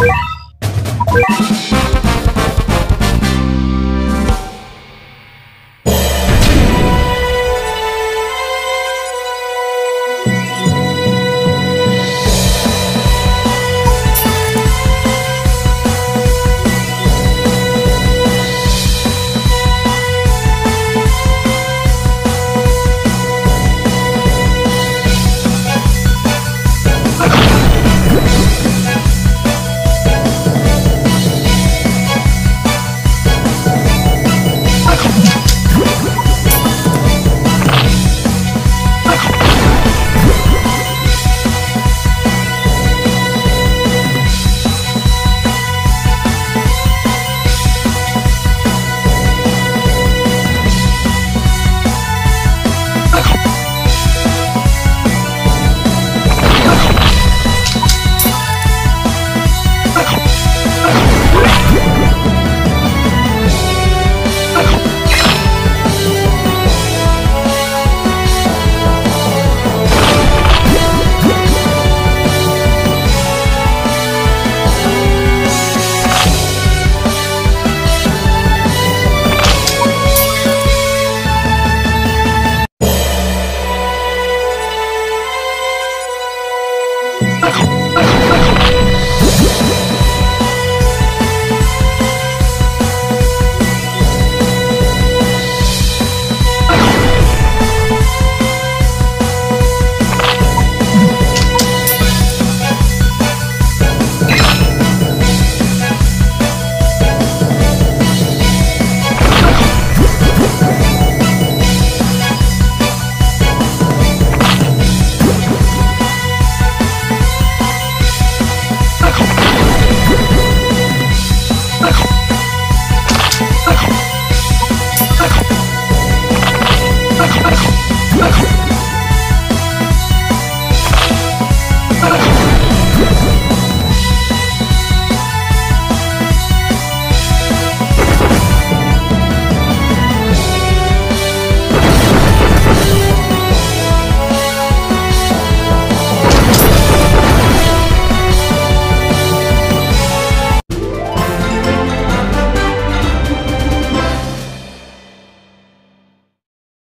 you